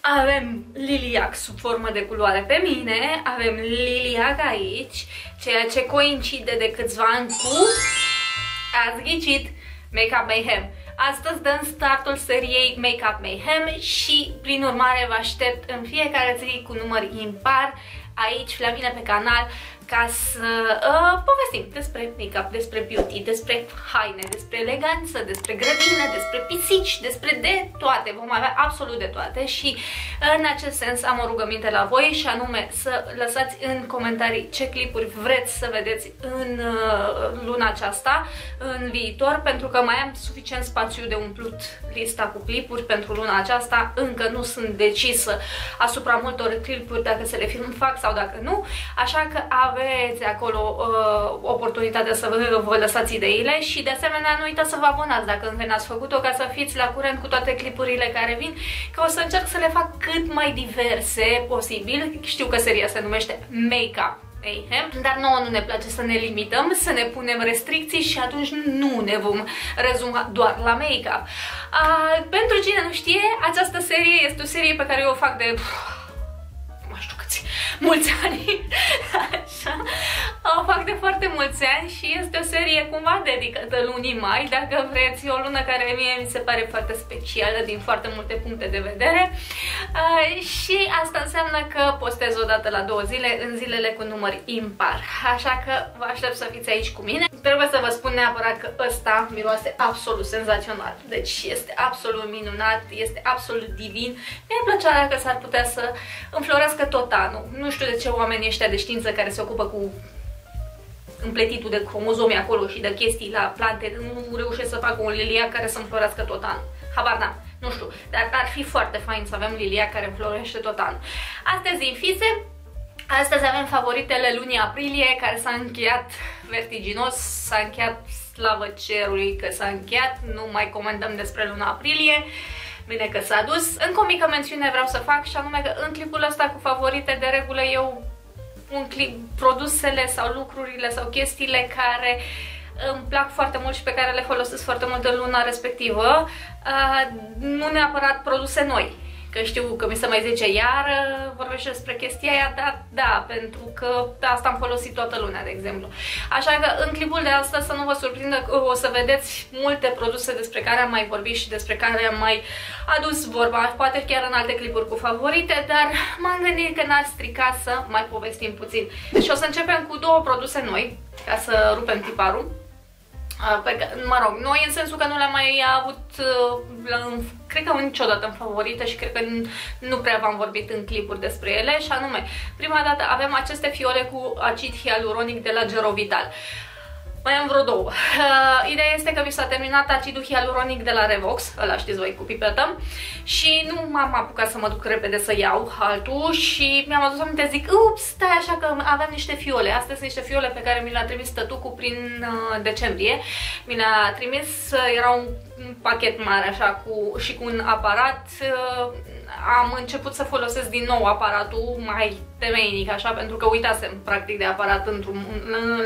Avem liliac sub formă de culoare pe mine, avem liliac aici, ceea ce coincide de câțiva ani cu, ați ghicit, Makeup Mayhem. Astăzi dăm startul seriei Makeup Mayhem și, prin urmare, vă aștept în fiecare zi cu număr impar aici la mine pe canal ca să uh, povestim despre make-up, despre beauty, despre haine, despre eleganță, despre grădină, despre pisici, despre de toate. Vom avea absolut de toate și în acest sens am o rugăminte la voi și anume să lăsați în comentarii ce clipuri vreți să vedeți în uh, luna aceasta, în viitor, pentru că mai am suficient spațiu de umplut lista cu clipuri pentru luna aceasta. Încă nu sunt decisă asupra multor clipuri dacă să le film fac sau dacă nu, așa că avem aveți acolo uh, oportunitatea să vă, vă lăsați ideile și de asemenea nu uitați să vă abonați dacă încă n-ați făcut-o ca să fiți la curent cu toate clipurile care vin, că o să încerc să le fac cât mai diverse posibil. Știu că seria se numește Make-up Mayhem, dar nouă nu ne place să ne limităm, să ne punem restricții și atunci nu ne vom rezuma doar la make-up. Uh, pentru cine nu știe, această serie este o serie pe care eu o fac de... Pf, mulți ani. Așa. O fac de foarte mulți ani și este o serie cumva dedicată lunii mai, dacă vreți, o lună care mie mi se pare foarte specială din foarte multe puncte de vedere. Uh, și asta înseamnă că postez o dată la două zile în zilele cu număr impar. Așa că vă aștept să fiți aici cu mine. Trebuie să vă spun neapărat că ăsta miroase absolut senzațional. Deci este absolut minunat, este absolut divin. Mi-ar plăcea dacă s-ar putea să înflorească tot anul. Nu știu de ce oamenii ăștia de știință care se ocupă cu împletitul de cromozomi acolo și de chestii la plante nu reușesc să facă un lilia care să înflorească tot anul. Habar n-am, nu știu, dar ar fi foarte fain să avem lilia care înflorește tot anul. Astăzi în fise, astăzi avem favoritele lunii aprilie care s-a încheiat vertiginos, s-a încheiat slavă cerului că s-a încheiat, nu mai comentăm despre luna aprilie. Bine că s-a dus. Încă o mică mențiune vreau să fac și anume că în clipul ăsta cu favorite de regulă eu un clip produsele sau lucrurile sau chestiile care îmi plac foarte mult și pe care le folosesc foarte mult în luna respectivă, uh, nu neapărat produse noi că știu că mi se mai zice iar vorbește despre chestia aia, da, da, pentru că asta am folosit toată luna, de exemplu. Așa că în clipul de astăzi să nu vă surprindă că o să vedeți multe produse despre care am mai vorbit și despre care am mai adus vorba, poate chiar în alte clipuri cu favorite, dar m-am gândit că n-ar strica să mai povestim puțin. Deci o să începem cu două produse noi, ca să rupem tiparul. Pe, mă rog, noi în sensul că nu le-am mai avut, uh, cred că niciodată în favorite și cred că nu prea v-am vorbit în clipuri despre ele și anume, prima dată avem aceste fiole cu acid hialuronic de la Gerovital. Mai am vreo două. Uh, ideea este că mi s-a terminat acidul hialuronic de la Revox, ăla știți voi cu pipetă, și nu m-am apucat să mă duc repede să iau altul și mi-am adus aminte, zic, ups, stai așa că avem niște fiole. Astea sunt niște fiole pe care mi le-a trimis tătucul prin uh, decembrie. Mi le-a trimis, uh, era un pachet mare așa cu, și cu un aparat. Uh, am început să folosesc din nou aparatul mai temeinic, așa, pentru că uitasem practic de aparat într-un,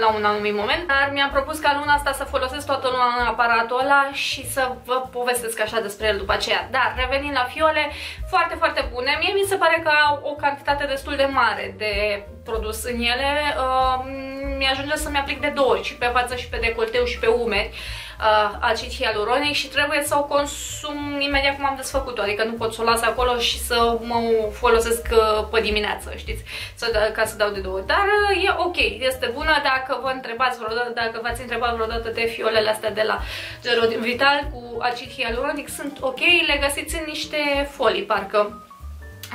la un anumit moment, dar mi-am propus ca luna asta să folosesc toată luna aparatul ăla și să vă povestesc așa despre el după aceea. Dar revenind la fiole, foarte, foarte bune. Mie mi se pare că au o cantitate destul de mare de produs în ele. Uh, mi-ajunge să-mi aplic de două ori, și pe față și pe decolteu și pe umeri uh, acid hialuronic și trebuie să o consum imediat cum am desfăcut-o, adică nu pot să o las acolo și să mă folosesc uh, pe dimineață, știți, să, da, ca să dau de două. Dar uh, e ok, este bună dacă vă întrebați vreodată, dacă v-ați întrebat vreodată de fiolele astea de la Gero Vital cu acid hialuronic, sunt ok, le găsiți în niște folii, parcă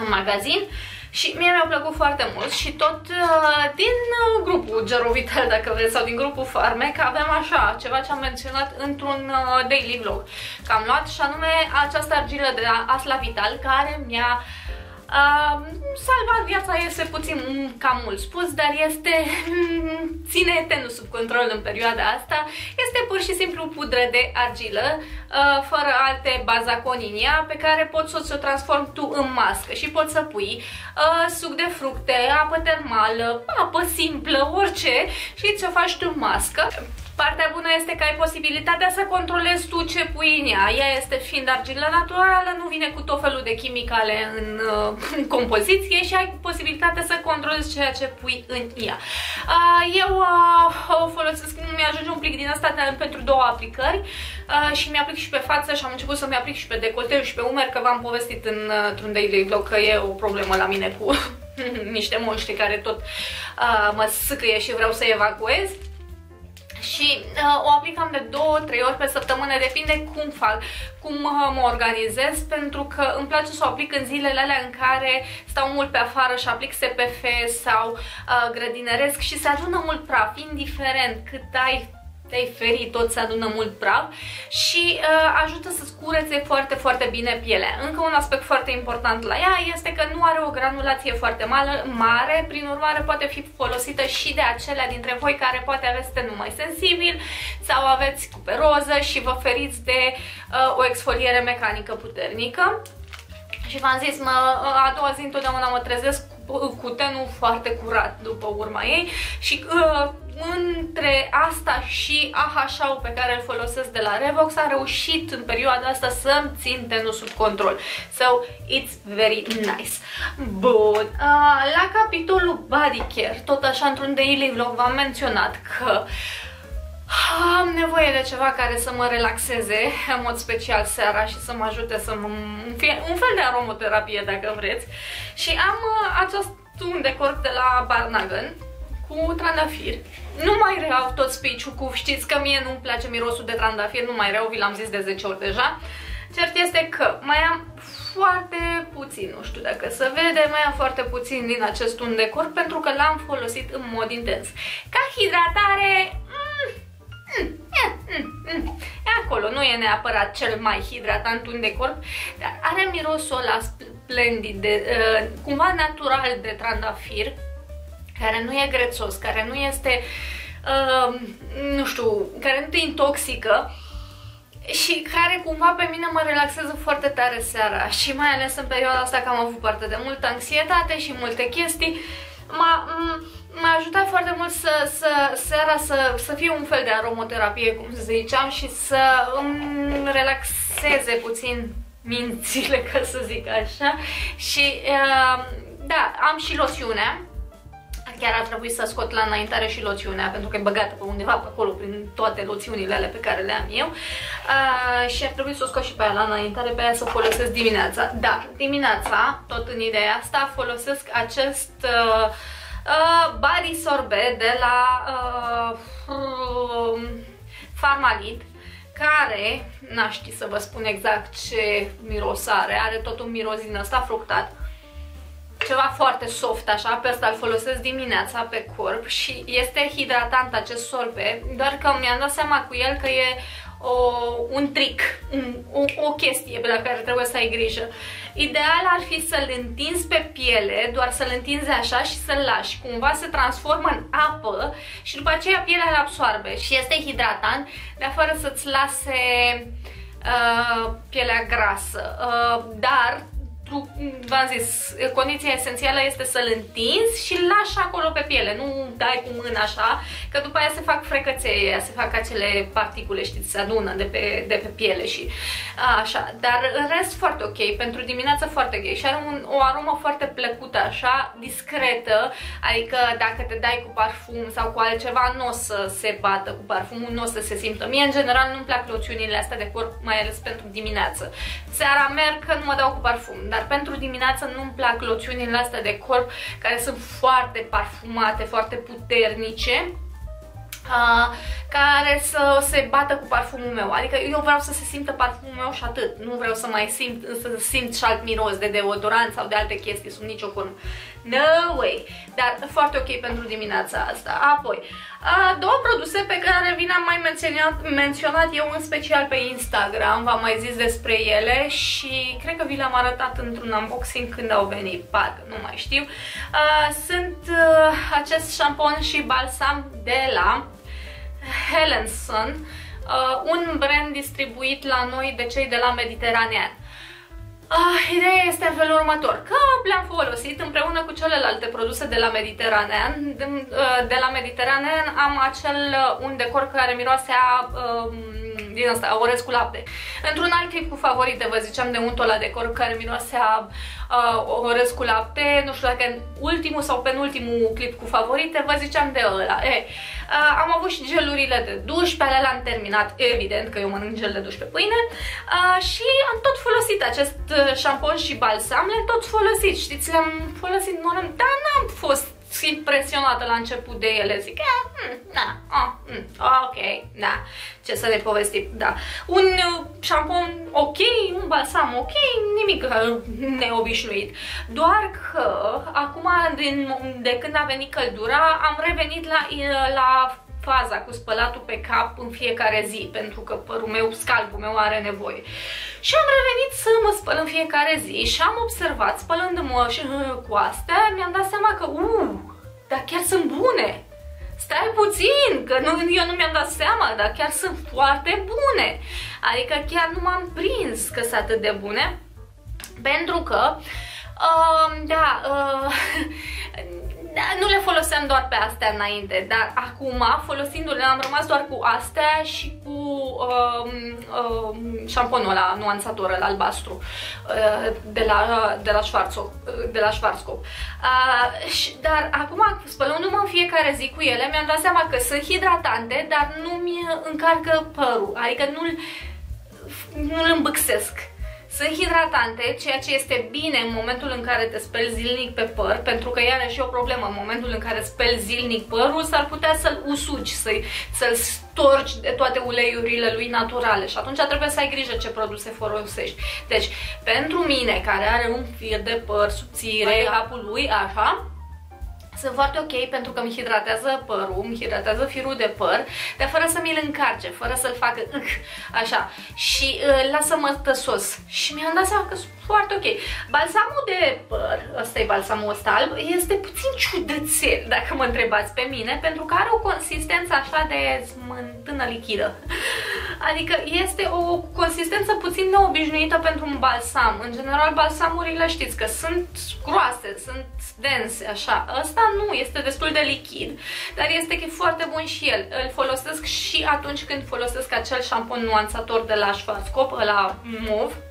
în magazin. Și mie mi-a plăcut foarte mult și tot uh, din uh, grupul Gerovital, dacă vreți, sau din grupul Farmec, avem așa, ceva ce am menționat într-un uh, daily vlog. Că am luat și anume această argilă de la Asla Vital, care mi-a Uh, salva viața este puțin cam mult spus, dar este ține tenul sub control în perioada asta. Este pur și simplu pudră de argilă, uh, fără alte bazaconinia, pe care poți să o transformi tu în mască și poți să pui uh, suc de fructe, apă termală, apă simplă, orice și ți-o faci tu mască. Partea bună este că ai posibilitatea să controlezi tu ce pui în ea. Ea este fiind argilă naturală, nu vine cu tot felul de chimicale în, uh, în compoziție și ai posibilitatea să controlezi ceea ce pui în ea. Uh, eu uh, o folosesc, mi-ajunge un plic din asta pentru două aplicări și mi-aplic și pe față și am început să mi-aplic și pe decolteu și pe umeri, că v-am povestit într-un daily vlog că e o problemă la mine cu niște monștri care tot mă sâcăie și vreau să evacuez și uh, o aplicam de 2-3 ori pe săptămână, depinde cum fac, cum uh, mă organizez, pentru că îmi place să o aplic în zilele alea în care stau mult pe afară și aplic SPF sau uh, grădinăresc și se adună mult praf, indiferent cât ai te-ai ferit, tot se adună mult praf și uh, ajută să-ți curețe foarte, foarte bine pielea. Încă un aspect foarte important la ea este că nu are o granulație foarte mare, prin urmare poate fi folosită și de acelea dintre voi care poate aveți tenul mai sensibil sau aveți cuperoză și vă feriți de uh, o exfoliere mecanică puternică. Și v-am zis, mă, a doua zi întotdeauna mă trezesc cu, cu tenul foarte curat după urma ei și uh, între asta și AHA-ul pe care îl folosesc de la Revox a reușit în perioada asta să-mi țin tenul sub control. So, it's very nice. Bun, uh, la capitolul body care, tot așa într-un daily vlog v-am menționat că am nevoie de ceva care să mă relaxeze, în mod special seara și să mă ajute să mă... fie un fel de aromoterapie dacă vreți. Și am uh, acest un decor de la Barnagan cu trandafir. Nu mai reau tot speech cu știți că mie nu-mi place mirosul de trandafir, nu mai reau, vi l-am zis de 10 ori deja. Cert este că mai am foarte puțin, nu știu dacă se vede, mai am foarte puțin din acest un decor pentru că l-am folosit în mod intens. Ca hidratare, E acolo, nu e neapărat cel mai hidratant un de corp, dar are mirosul ăla splendid, de, uh, cumva natural de trandafir, care nu e grețos, care nu este, uh, nu știu, care nu te intoxică și care cumva pe mine mă relaxează foarte tare seara și mai ales în perioada asta că am avut parte de multă anxietate și multe chestii, m-a m-a ajutat foarte mult să, să seara să, să fie un fel de aromoterapie, cum ziceam, și să îmi relaxeze puțin mințile, ca să zic așa. Și uh, da, am și loțiune. Chiar ar trebui să scot la înaintare și loțiunea, pentru că e băgată pe undeva pe acolo, prin toate loțiunile alea pe care le am eu. Uh, și ar trebui să o scot și pe aia la înaintare, pe aia să o folosesc dimineața. Dar dimineața, tot în ideea asta, folosesc acest... Uh, uh, body sorbet de la uh, um, Farmalid care, n-aș ști să vă spun exact ce miros are, are tot un miros din ăsta fructat ceva foarte soft așa, pe ăsta îl folosesc dimineața pe corp și este hidratant acest sorbe, doar că mi-am dat seama cu el că e o, un trick, un, o, o chestie pe la care trebuie să ai grijă. Ideal ar fi să-l întinzi pe piele, doar să-l întinzi așa și să-l lași. Cumva se transformă în apă și după aceea pielea îl absorbe și este hidratant, dar fără să-ți lase uh, pielea grasă. Uh, dar v-am zis, condiția esențială este să-l întinzi și îl lași acolo pe piele, nu dai cu mâna așa, că după aia se fac frecăței, se fac acele particule, știți, se adună de pe, de pe piele și așa, dar în rest foarte ok, pentru dimineață foarte ok. Și are un, o aromă foarte plăcută așa, discretă, adică dacă te dai cu parfum sau cu altceva, nu o să se bată cu parfumul, nu o să se simtă. Mie, în general, nu-mi plac loțiunile astea de corp, mai ales pentru dimineață. Seara merg că nu mă dau cu parfum, dar dar pentru dimineață nu-mi plac loțiunile astea de corp care sunt foarte parfumate, foarte puternice Uh, care să se bată cu parfumul meu. Adică eu vreau să se simtă parfumul meu și atât. Nu vreau să mai simt, să simt și alt miros de deodorant sau de alte chestii sub nicio formă. No way! Dar foarte ok pentru dimineața asta. Apoi, două produse pe care vi le-am mai menționat, menționat eu în special pe Instagram, v-am mai zis despre ele și cred că vi le-am arătat într-un unboxing când au venit, parcă, nu mai știu. Sunt acest șampon și balsam de la Helenson, un brand distribuit la noi de cei de la Mediteranean. Ah, ideea este în felul următor, că le-am folosit împreună cu celelalte produse de la Mediteranean. De, uh, de la Mediteranean am acel uh, un decor care miroase a um, din asta, orez cu lapte. Într-un alt clip cu favorite vă ziceam de untul la decor care miroase a uh, orez cu lapte, nu știu dacă în ultimul sau penultimul clip cu favorite vă ziceam de ăla. E, uh, am avut și gelurile de duș, pe alea le-am terminat, evident că eu mănânc gel de duș pe pâine uh, și am tot folosit acest uh, șampon și balsam, le-am tot folosit, știți, le-am folosit, dar n-am fost impresionată la început de ele. Zic, mm, na, ah, mm, ok, da, ce să ne povestim, da. Un uh, șampon ok, un balsam ok, nimic uh, neobișnuit. Doar că acum, din, de când a venit căldura, am revenit la, uh, la faza cu spălatul pe cap în fiecare zi, pentru că părul meu, scalpul meu are nevoie. Și am revenit să mă spăl în fiecare zi și am observat, spălându-mă și uh, cu astea, mi-am dat seama că, uh, dar chiar sunt bune! Stai puțin, că nu, eu nu mi-am dat seama, dar chiar sunt foarte bune. Adică chiar nu m-am prins că sunt atât de bune, pentru că, uh, da, uh, da, nu le foloseam doar pe astea înainte, dar acum, folosindu-le, am rămas doar cu astea și cu uh, uh, șamponul ăla, nuanțator, ăla albastru, uh, de la, de la, Schwarzkopf. De la Schwarzkopf. Uh, și, dar acum, spălându-mă în fiecare zi cu ele, mi-am dat seama că sunt hidratante, dar nu-mi încarcă părul, adică nu-l nu-l îmbâxesc. Sunt hidratante, ceea ce este bine în momentul în care te speli zilnic pe păr, pentru că iarăși e o problemă. În momentul în care speli zilnic părul, s-ar putea să-l usuci, să-l să storci de toate uleiurile lui naturale și atunci trebuie să ai grijă ce produse folosești. Deci, pentru mine, care are un fir de păr subțire, capul lui, așa, sunt foarte ok pentru că mi hidratează părul, mi hidratează firul de păr, dar fără să mi-l încarce, fără să-l facă uh, așa și uh, lasă-mă tăsos. Și mi-am dat seama că sunt foarte ok. Balsamul de păr, ăsta e balsamul ăsta alb, este puțin ciudățel, dacă mă întrebați pe mine, pentru că are o consistență așa de smântână lichidă. Adică este o consistență puțin neobișnuită pentru un balsam. În general, balsamurile știți că sunt groase, sunt dense, așa. Ăsta nu, este destul de lichid, dar este foarte bun și el. Îl folosesc și atunci când folosesc acel șampon nuanțator de la Schwarzkopf, la MOV, Uh,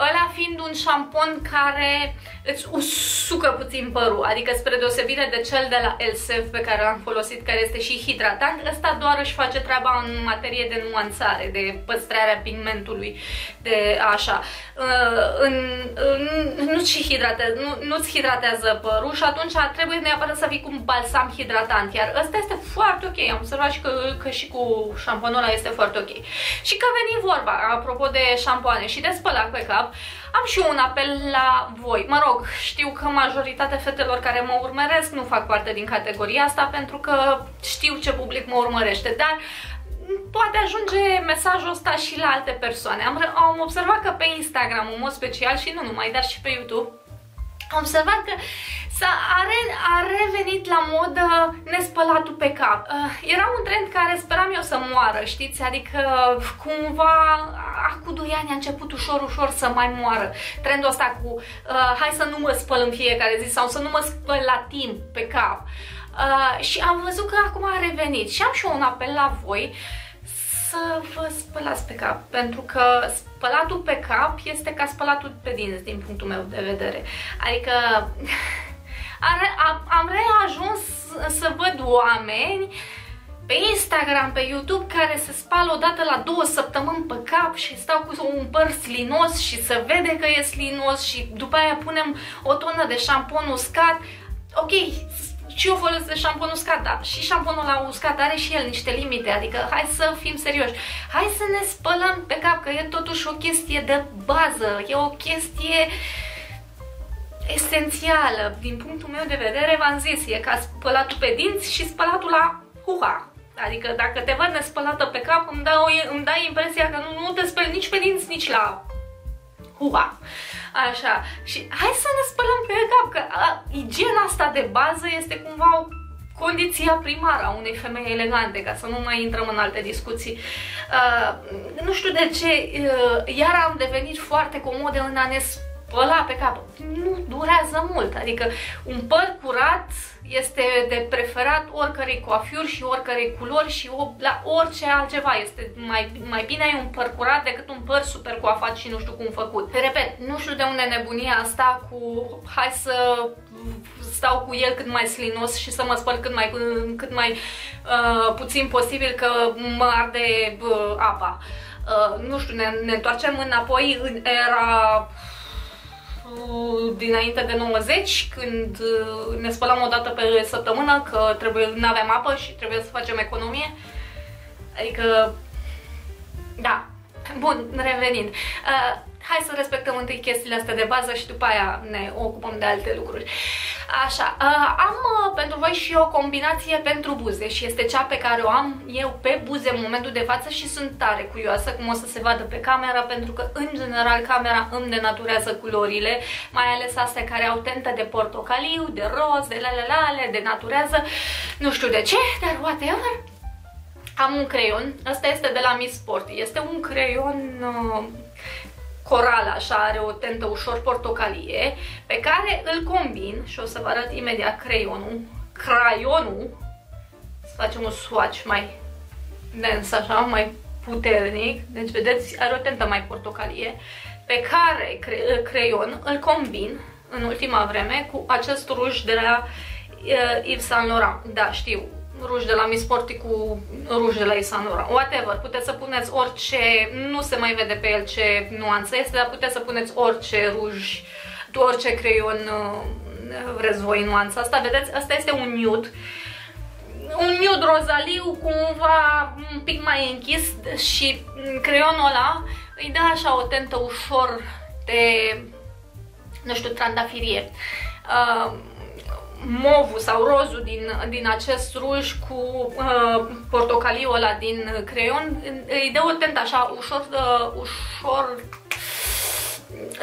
ăla fiind un șampon care îți usucă puțin părul, adică spre deosebire de cel de la Elsef pe care l-am folosit, care este și hidratant, ăsta doar își face treaba în materie de nuanțare, de păstrarea pigmentului, de așa. Uh, în, în, nu-ți hidratează, nu, nu-ți hidratează părul și atunci trebuie neapărat să fii cu un balsam hidratant, iar ăsta este foarte ok, am observat și că, că și cu șamponul ăla este foarte ok. Și că veni vorba, apropo de șampoane și de spălat pe cap, am și un apel la voi. Mă rog, știu că majoritatea fetelor care mă urmăresc nu fac parte din categoria asta pentru că știu ce public mă urmărește, dar poate ajunge mesajul ăsta și la alte persoane. Am, am observat că pe Instagram, în mod special și nu numai, dar și pe YouTube, am observat că a, re, a revenit la modă nespălatul pe cap. Uh, era un trend care speram eu să moară, știți? Adică cumva acum 2 ani a început ușor, ușor să mai moară. Trendul ăsta cu uh, hai să nu mă spăl în fiecare zi sau să nu mă spăl la timp pe cap. Uh, și am văzut că acum a revenit și am și un apel la voi să vă spălați pe cap, pentru că spălatul pe cap este ca spălatul pe dinți din punctul meu de vedere. Adică am, am reajuns să văd oameni pe Instagram, pe YouTube, care se spală odată la două săptămâni pe cap și stau cu un păr slinos și se vede că e slinos și după aia punem o tonă de șampon uscat. Ok, și eu folosesc șampon uscat, da, și șamponul la uscat are și el niște limite, adică hai să fim serioși. Hai să ne spălăm pe cap, că e totuși o chestie de bază, e o chestie uh, esențială, din punctul meu de vedere, v-am zis, e ca spălatul pe dinți și spălatul la huha. Adică dacă te văd nespălată pe cap, îmi, dau, îmi dai impresia că nu, nu te speli nici pe dinți, nici la huha. Așa. Și hai să ne spălăm pe cap, că a, igiena asta de bază este cumva o condiția primară a unei femei elegante, ca să nu mai intrăm în alte discuții. Uh, nu știu de ce, uh, iar am devenit foarte comode în a ne spăla pe cap. Nu durează mult, adică un păr curat este de preferat oricărei coafiuri și oricărei culori și o, la orice altceva. Este mai, mai bine ai un păr curat decât un păr super coafat și nu știu cum făcut. Repet, nu știu de unde nebunia asta cu hai să stau cu el cât mai slinos și să mă spăl cât mai, cât mai uh, puțin posibil că mă arde uh, apa. Uh, nu știu, ne, ne întoarcem înapoi în era dinainte de 90, când uh, ne spălam o dată pe săptămână, că trebuie, nu aveam apă și trebuie să facem economie. Adică, da. Bun, revenind. Uh, hai să respectăm întâi chestiile astea de bază și după aia ne ocupăm de alte lucruri. Așa, uh, am uh, pentru voi și o combinație pentru buze și este cea pe care o am eu pe buze în momentul de față și sunt tare curioasă cum o să se vadă pe camera pentru că în general camera îmi denaturează culorile, mai ales astea care au tentă de portocaliu, de roz, de la la la, le denaturează, nu știu de ce, dar whatever. Am un creion, ăsta este de la Miss Sport, este un creion uh, coral, așa, are o tentă ușor portocalie, pe care îl combin și o să vă arăt imediat creionul, craionul, să facem un swatch mai dens, așa, mai puternic, deci vedeți, are o tentă mai portocalie, pe care cre creion îl combin în ultima vreme cu acest ruj de la uh, Yves Saint Laurent. Da, știu, ruj de la Miss Sporty cu ruj de la Isanura. Whatever, puteți să puneți orice, nu se mai vede pe el ce nuanță este, dar puteți să puneți orice ruj, orice creion uh, vreți voi nuanța asta. Vedeți, asta este un nude. Un nude rozaliu, cumva un pic mai închis și creionul ăla îi dă așa o tentă ușor de, nu știu, trandafirie. Uh, movul sau rozul din, din acest ruj cu uh, portocaliul ăla din creion îi dă o tentă așa ușor, uh, ușor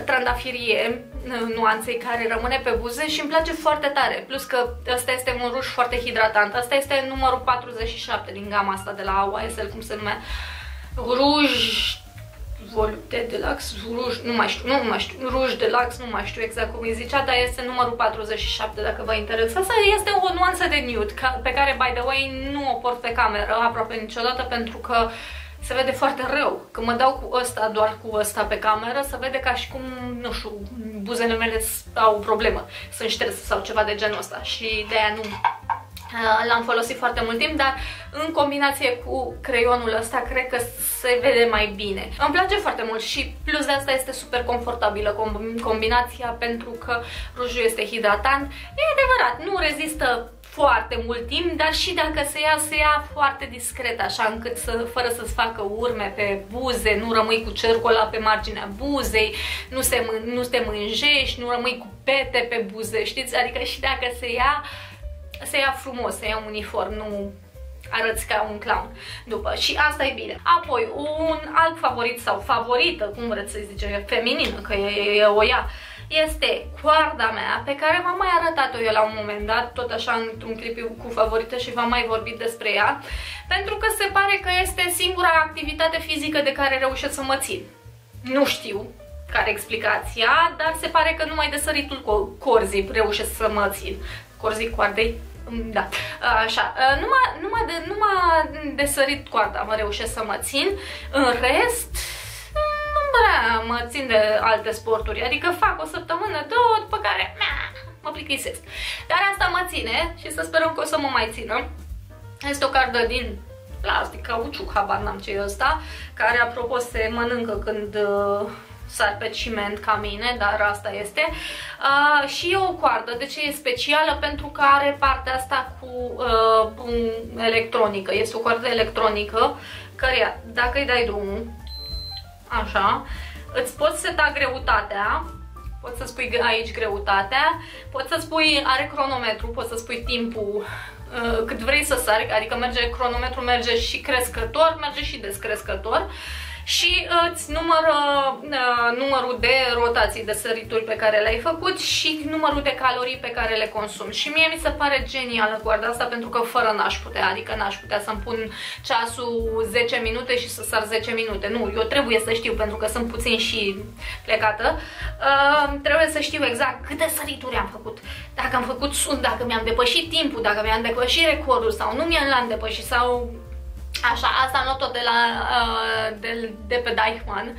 trandafirie uh, nuanței care rămâne pe buze și îmi place foarte tare. Plus că ăsta este un ruj foarte hidratant. Asta este numărul 47 din gama asta de la YSL, cum se numea. Ruj volute de lax, ruj, nu mai știu, nu mai știu, ruj de lax, nu mai știu exact cum îi zicea, dar este numărul 47 dacă vă interesează. Este o nuanță de nude pe care, by the way, nu o port pe cameră aproape niciodată pentru că se vede foarte rău. Când mă dau cu ăsta, doar cu ăsta pe cameră, se vede ca și cum, nu știu, buzele mele au o problemă, sunt șterse sau ceva de genul ăsta și de aia nu Uh, l-am folosit foarte mult timp, dar în combinație cu creionul ăsta cred că se vede mai bine. Îmi place foarte mult și plus de asta este super confortabilă combinația pentru că rujul este hidratant. E adevărat, nu rezistă foarte mult timp, dar și dacă se ia, se ia foarte discret, așa încât să, fără să-ți facă urme pe buze, nu rămâi cu cercul ăla pe marginea buzei, nu, se, nu te mânjești, nu rămâi cu pete pe buze, știți? Adică și dacă se ia, se ia frumos, se ia uniform, nu arăți ca un clown după și asta e bine. Apoi, un alt favorit sau favorită, cum vreți să zice, feminină, că e, e o ea, este coarda mea, pe care v-am mai arătat-o eu la un moment dat, tot așa într-un clip cu favorită și v-am mai vorbit despre ea, pentru că se pare că este singura activitate fizică de care reușesc să mă țin. Nu știu care explicația, dar se pare că numai de săritul corzii reușesc să mă țin corzii coardei, mm, da, așa, numai, numai, de, numai de sărit coarda mă reușesc să mă țin, în rest nu prea mă țin de alte sporturi, adică fac o săptămână, două, după care mă plictisesc. Dar asta mă ține și să sperăm că o să mă mai țină. Este o cardă din plastic, cauciuc, habar n-am ce e ăsta, care apropo se mănâncă când uh, sar pe ciment ca mine, dar asta este. Uh, și e o coardă, de ce e specială? Pentru că are partea asta cu uh, electronică. Este o coardă electronică care, dacă îi dai drumul, așa, îți poți seta greutatea, poți să spui aici greutatea, poți să spui, are cronometru, poți să spui timpul uh, cât vrei să sari, adică merge cronometru, merge și crescător, merge și descrescător și uh, îți numără uh, numărul de rotații de sărituri pe care le-ai făcut și numărul de calorii pe care le consumi. Și mie mi se pare genială guarda asta pentru că fără n-aș putea, adică n-aș putea să-mi pun ceasul 10 minute și să sar 10 minute. Nu, eu trebuie să știu pentru că sunt puțin și plecată. Uh, trebuie să știu exact câte sărituri am făcut, dacă am făcut sunt, dacă mi-am depășit timpul, dacă mi-am depășit recordul sau nu mi-am depășit sau Așa, asta am luat-o de, la, uh, de, de pe Deichmann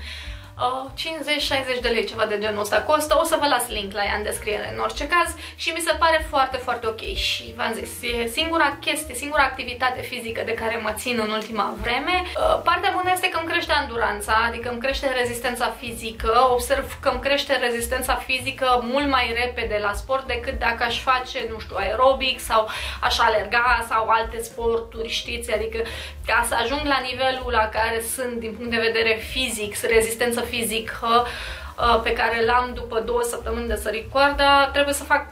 50-60 de lei, ceva de genul ăsta costă. O să vă las link la ea în descriere în orice caz și mi se pare foarte, foarte ok. Și v-am zis, e singura chestie, singura activitate fizică de care mă țin în ultima vreme. Uh, partea bună este că îmi crește anduranța, adică îmi crește rezistența fizică. Observ că îmi crește rezistența fizică mult mai repede la sport decât dacă aș face, nu știu, aerobic sau aș alerga sau alte sporturi, știți? Adică ca să ajung la nivelul la care sunt din punct de vedere fizic, rezistență fizică uh, pe care l-am după două săptămâni de sărit coarda, trebuie să fac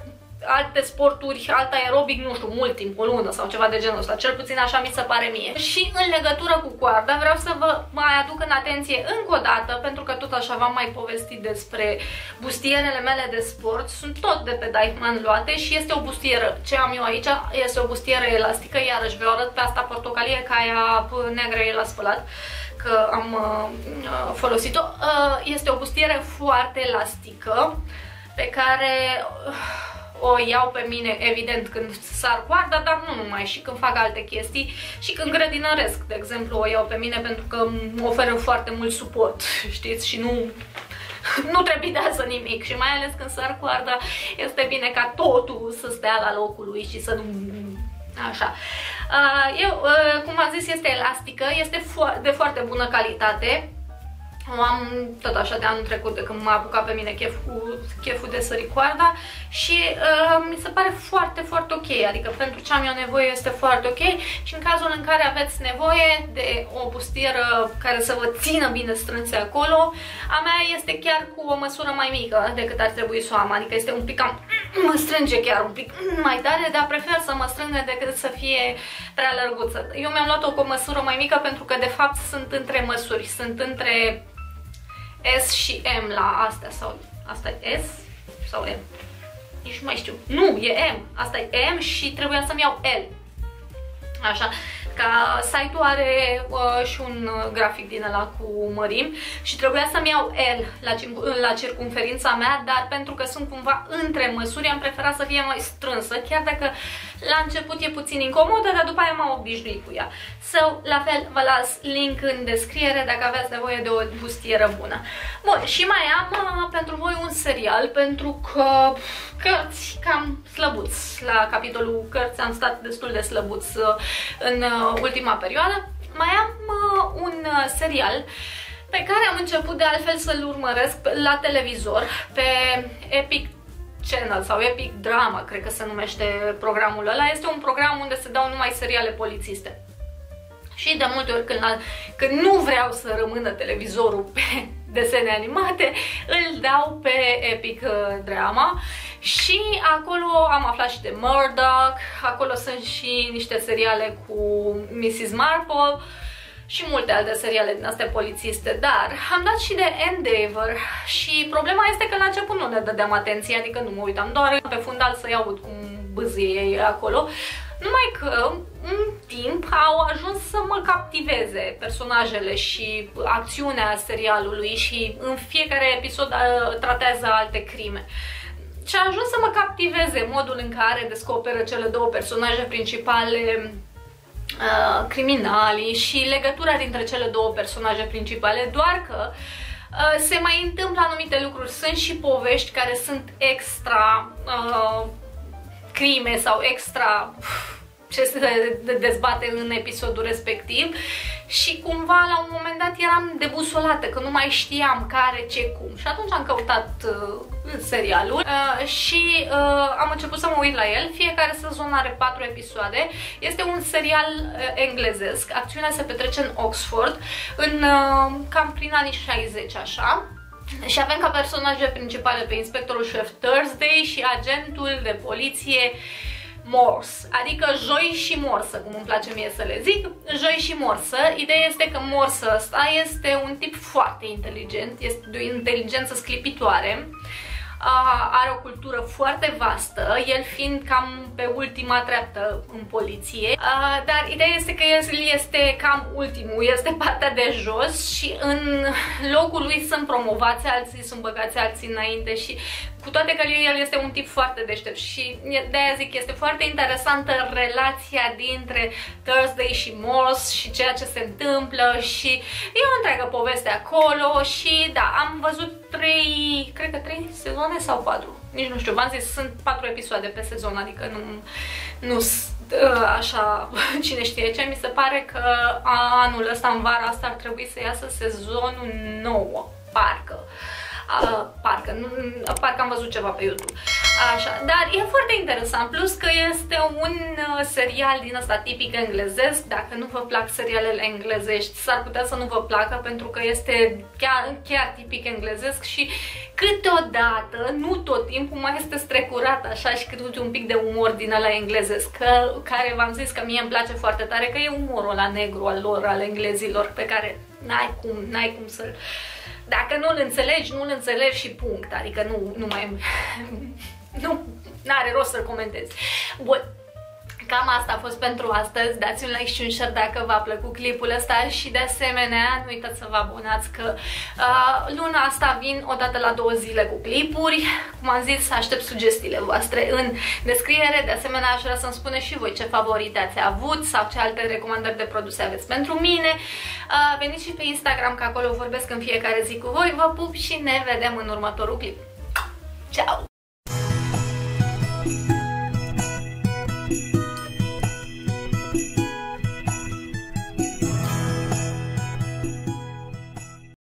alte sporturi, alt aerobic, nu știu, mult timp, o lună sau ceva de genul ăsta. Cel puțin așa mi se pare mie. Și în legătură cu coarda vreau să vă mai aduc în atenție încă o dată, pentru că tot așa v-am mai povestit despre bustierele mele de sport. Sunt tot de pe Deichmann luate și este o bustieră. Ce am eu aici este o bustieră elastică, iarăși vă arăt pe asta portocalie ca aia neagră e la spălat că am uh, folosit-o. Uh, este o bustieră foarte elastică pe care uh, o iau pe mine, evident, când sar coarda, dar nu numai, și când fac alte chestii și când grădinăresc, de exemplu, o iau pe mine pentru că îmi oferă foarte mult suport, știți, și nu nu trepidează nimic și mai ales când sar coarda este bine ca totul să stea la locul lui și să nu... așa. Eu, cum am zis, este elastică, este de foarte bună calitate. O am tot așa de anul trecut de când m-a apucat pe mine cheful, cheful de săricoarda și uh, mi se pare foarte, foarte ok, adică pentru ce am eu nevoie este foarte ok și în cazul în care aveți nevoie de o bustieră care să vă țină bine strânse acolo, a mea este chiar cu o măsură mai mică decât ar trebui să o am, adică este un pic cam, mă strânge chiar un pic mai tare, dar prefer să mă strângă decât să fie prea lărguță. Eu mi-am luat-o cu o măsură mai mică pentru că de fapt sunt între măsuri, sunt între S și M la astea sau asta e S sau M? Nici nu mai știu. Nu, e M. Asta e M și trebuia să-mi iau L. Așa, ca site-ul are uh, și un uh, grafic din ăla cu mărimi și trebuia să-mi iau L la, la circunferința mea, dar pentru că sunt cumva între măsuri, am preferat să fie mai strânsă, chiar dacă la început e puțin incomodă, dar după aia m-am obișnuit cu ea. So, la fel, vă las link în descriere dacă aveți nevoie de o bustieră bună. Bun, și mai am uh, pentru voi un serial, pentru că cărți cam slăbuți. La capitolul cărți am stat destul de slăbuți uh, în uh, ultima perioadă. Mai am uh, un uh, serial pe care am început de altfel să-l urmăresc la televizor, pe Epic Channel sau Epic Drama, cred că se numește programul ăla. Este un program unde se dau numai seriale polițiste. Și de multe ori când, la, când nu vreau să rămână televizorul pe desene animate, îl dau pe Epic uh, Drama și acolo am aflat și de Murdoch, acolo sunt și niște seriale cu Mrs. Marple și multe alte seriale din astea polițiste, dar am dat și de Endeavor și problema este că la început nu ne dădeam atenție, adică nu mă uitam doar pe fundal să-i aud cum bâzie ei acolo, numai că în timp au ajuns să mă captiveze personajele și acțiunea serialului și în fiecare episod uh, tratează alte crime. Și a ajuns să mă captiveze modul în care descoperă cele două personaje principale uh, criminalii și legătura dintre cele două personaje principale, doar că uh, se mai întâmplă anumite lucruri. Sunt și povești care sunt extra uh, crime sau extra ce se dezbate în episodul respectiv și cumva la un moment dat eram debusolată, că nu mai știam care, ce, cum. Și atunci am căutat uh, serialul uh, și uh, am început să mă uit la el. Fiecare sezon are patru episoade. Este un serial uh, englezesc. Acțiunea se petrece în Oxford, în uh, cam prin anii 60, așa. Și avem ca personaje principale pe inspectorul șef Thursday și agentul de poliție Morse, adică joi și morsă, cum îmi place mie să le zic, joi și morsă. Ideea este că morsă ăsta este un tip foarte inteligent, este de o inteligență sclipitoare. Are o cultură foarte vastă, el fiind cam pe ultima treaptă în poliție, dar ideea este că el este cam ultimul, este partea de jos și în locul lui sunt promovați alții, sunt băgați alții înainte și cu toate că el este un tip foarte deștept și de-aia zic, este foarte interesantă relația dintre Thursday și Morse și ceea ce se întâmplă și e o întreagă poveste acolo și da, am văzut trei, cred că trei sezoane sau patru, nici nu știu, v-am zis, sunt patru episoade pe sezon, adică nu, nu ă, așa, cine știe ce, mi se pare că anul ăsta, în vara asta, ar trebui să iasă sezonul 9, parcă. Uh, parcă, nu, parcă am văzut ceva pe YouTube. Așa, dar e foarte interesant, plus că este un uh, serial din ăsta tipic englezesc, dacă nu vă plac serialele englezești, s-ar putea să nu vă placă pentru că este chiar, chiar tipic englezesc și câteodată, nu tot timpul, mai este strecurat așa și cât un pic de umor din ăla englezesc, că, care v-am zis că mie îmi place foarte tare, că e umorul la negru al lor, al englezilor, pe care n-ai cum, n-ai cum să-l dacă nu-l înțelegi, nu-l înțelegi și punct. Adică nu, nu mai... nu are rost să comentezi. Bun. Cam asta a fost pentru astăzi. Dați un like și un share dacă v-a plăcut clipul ăsta și de asemenea nu uitați să vă abonați că uh, luna asta vin o dată la două zile cu clipuri. Cum am zis, aștept sugestiile voastre în descriere. De asemenea, aș vrea să-mi spuneți și voi ce favorite ați avut sau ce alte recomandări de produse aveți pentru mine. Uh, veniți și pe Instagram, că acolo vorbesc în fiecare zi cu voi. Vă pup și ne vedem în următorul clip. Ciao!